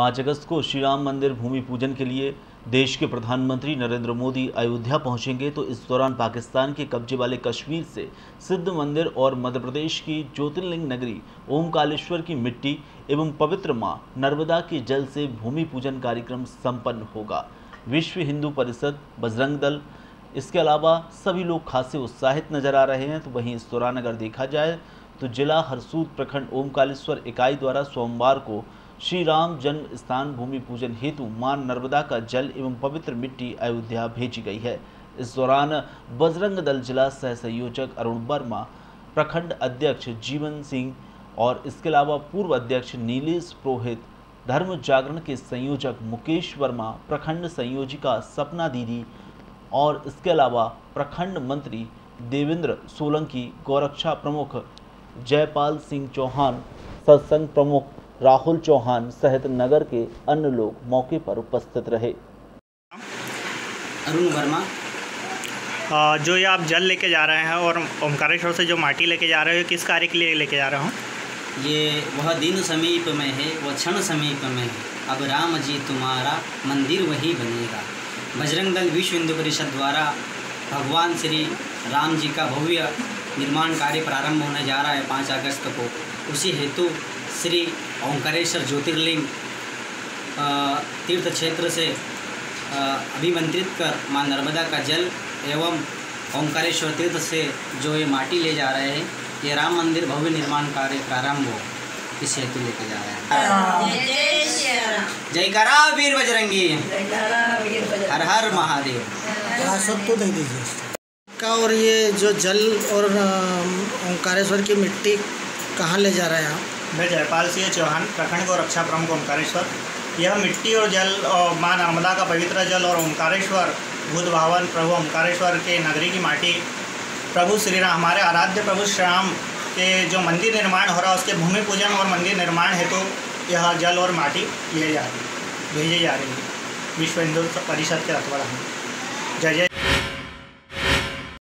पाँच अगस्त को श्री राम मंदिर भूमि पूजन के लिए देश के प्रधानमंत्री नरेंद्र मोदी अयोध्या पहुँचेंगे तो इस दौरान पाकिस्तान के कब्जे वाले कश्मीर से सिद्ध मंदिर और मध्य प्रदेश की ज्योतिर्लिंग नगरी, ओमकालेश्वर की मिट्टी एवं पवित्र माँ नर्मदा के जल से भूमि पूजन कार्यक्रम संपन्न होगा। विश्व हिंदू परिषद, बजरंग दल, इसके अलावा सभी लोग खासे उत्साहित नज़र आ रहे हैं तो वहीं इस दौरान अगर देखा जाए तो जिला हरसूद प्रखंड ओमकालेश्वर इकाई द्वारा सोमवार को श्री राम जन्म स्थान भूमि पूजन हेतु माँ नर्मदा का जल एवं पवित्र मिट्टी अयोध्या भेजी गई है। इस दौरान बजरंग दल जिला सह संयोजक अरुण वर्मा, प्रखंड अध्यक्ष जीवन सिंह और इसके अलावा पूर्व अध्यक्ष नीलेश पुरोहित, धर्म जागरण के संयोजक मुकेश वर्मा, प्रखंड संयोजिका सपना दीदी और इसके अलावा प्रखंड मंत्री देवेंद्र सोलंकी, गौरक्षा प्रमुख जयपाल सिंह चौहान, सत्संग प्रमुख राहुल चौहान सहित नगर के अन्य लोग मौके पर उपस्थित रहे। अरुण वर्मा। जो ये आप जल लेके जा रहे हैं और ओमकारेश्वर से जो माटी लेके जा रहे हो किस कार्य के लिए लेके जा रहे हो? ये वह दिन समीप में है वह क्षण समीप में है। अब राम जी तुम्हारा मंदिर वही बनेगा। बजरंग दल विश्व हिंदू परिषद द्वारा भगवान श्री राम जी का भव्य निर्माण कार्य प्रारंभ होने जा रहा है पाँच अगस्त को। उसी हेतु श्री ओंकारेश्वर ज्योतिर्लिंग तीर्थ क्षेत्र से अभिमंत्रित कर माँ नर्मदा का जल एवं ओंकारेश्वर तीर्थ से जो ये माटी ले जा रहे हैं ये राम मंदिर भव्य निर्माण कार्य प्रारंभ हो इस हेतु लेके जा रहे हैं। जय करा वीर बजरंगी। हर हर महादेव। सब दे दीजिए। का और ये जो जल और ओंकारेश्वर की मिट्टी कहाँ ले जा रहे हैं आप? मैं जयपाल सिंह चौहान, प्रखंड को रक्षा प्रमुख ओंकारेश्वर। यह मिट्टी और जल और माँ नर्मदा का पवित्र जल और ओंकारेश्वर भूत भावन प्रभु ओंकारेश्वर के नगरी की माटी। प्रभु श्री राम, हमारे आराध्य प्रभु श्री राम के जो मंदिर निर्माण हो रहा है, उसके भूमि पूजन और मंदिर निर्माण हेतु तो यह जल और माटी ले जा रही, भेजी जा रही है। विश्व हिंदू परिषद के में जय जय।